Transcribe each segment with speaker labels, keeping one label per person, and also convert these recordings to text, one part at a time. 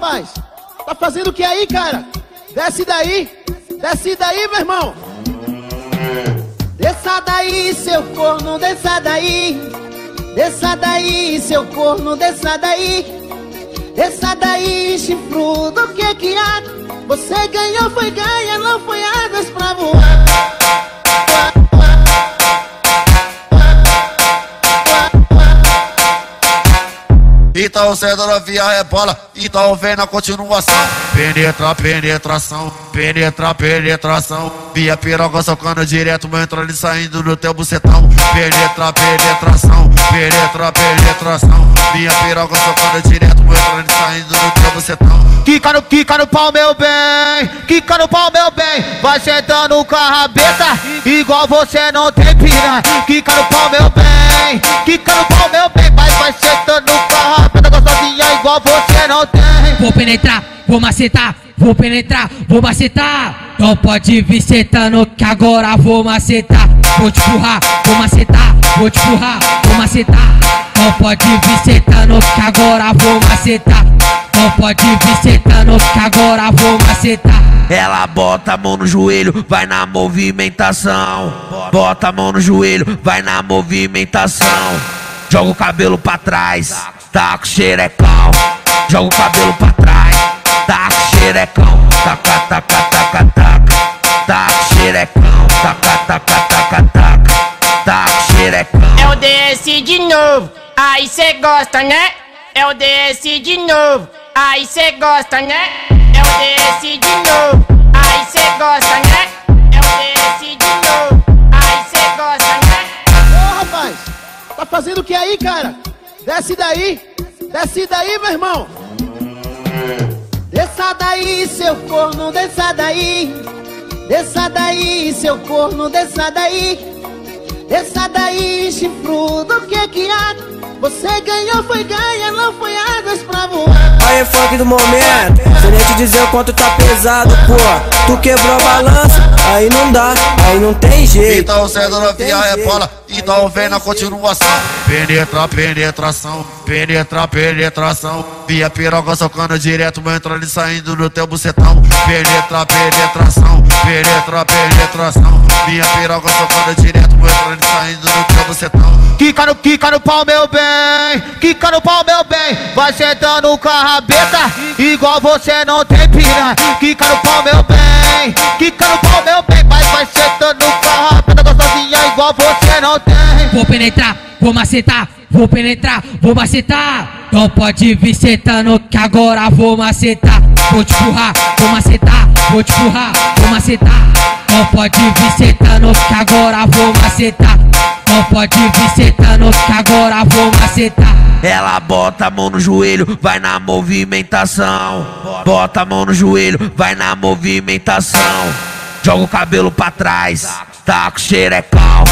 Speaker 1: rapaz? Tá fazendo o que aí, cara? Desce daí. Desce daí, meu irmão. Desça daí, seu corno, desça daí. Desça daí, seu corno, desça daí. Desça daí, chifrudo, o que que há? Você ganhou, foi ganha, não foi asas pra voar.
Speaker 2: Então cedo novinha rebola, então vem na continuação. Penetra, penetração, penetra, penetração. Via piroga socando direto, meu entrando e saindo do teu bucetão. Penetra, penetração, penetra, penetração. Via piroga socando direto, meu entrando e saindo do teu bucetão.
Speaker 3: Quica no, quica no pau, meu bem. Quica no pau, meu bem. Vai sentando com a rabeta, igual você não tem piranha. Quica no pau, meu bem. Quica no pau, meu bem. Vai, vai sentando igual você não tem.
Speaker 4: Vou penetrar, vou macetar, vou penetrar, vou macetar. Não pode vir sentando que agora vou macetar. Vou te empurrar, vou macetar, vou te empurrar, vou macetar. Não pode vir sentando que agora vou macetar. Não pode vir sentando que agora vou macetar.
Speaker 5: Ela bota a mão no joelho, vai na movimentação. Bota a mão no joelho, vai na movimentação. Joga o cabelo pra trás, tá com xerecão. Joga o cabelo pra trás, tá com xerecão. Taca, taca, taca, taca. Tá com xerecão. Taca, taca, taca, taca. Tá com xerecão.
Speaker 6: É o DS de novo, aí cê gosta, né? É o DS de novo, aí cê gosta, né? É o DS de novo, aí cê gosta, né? É o DS de novo, aí cê gosta, né?
Speaker 1: Ô, rapaz. Tá fazendo o que aí, cara? Desce daí. Desce daí, meu irmão. Desça daí, seu corno, desça daí. Desça daí, seu corno, desça daí. Desça daí, chifrudo, o que que há? Você ganhou, foi ganha, não foi asas pra voar.
Speaker 7: Aí funk do momento, sem nem te dizer o quanto tá pesado, pô. Tu quebrou a balança, aí não dá, aí não tem jeito.
Speaker 2: Então cedo novinha rebola, então vem na continuação. Penetra, penetração, penetra, penetração. Via piroga socando direto, meu entrando e saindo do teu bucetão. Penetra, penetração, penetra, penetração. Via piroga socando direto, meu entrando e saindo do teu bucetão.
Speaker 3: Quica no, quica no pau, meu bem. Quica no pau, meu bem. Vai sentando com a rabeta, igual você não tem piranha. Quica no pau, meu bem. Quica no pau, meu bem. Vai, vai sentando com a rabeta, gostosinha, igual você não tem.
Speaker 4: Vou penetrar, vou macetar, vou penetrar, vou macetar. Não pode vir sentando que agora vou macetar. Vou te empurrar, vou macetar, vou te empurrar, vou macetar. Não pode vir sentando que agora vou macetar. Não pode vir sentando que agora vou macetar.
Speaker 5: Ela bota a mão no joelho, vai na movimentação. Bota a mão no joelho, vai na movimentação. Joga o cabelo pra trás, tá com xerecão.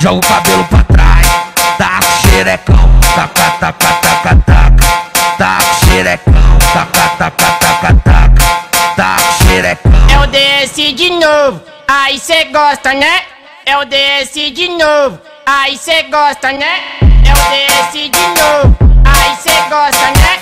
Speaker 5: Joga o cabelo pra trás, tá com xerecão. Taca, taca, taca, taca. Tá com xerecão. Taca, taca, taca.
Speaker 6: É DS de novo, aí cê gosta, né? É o DS de novo, aí cê gosta, né? É o DS de novo, aí cê gosta, né?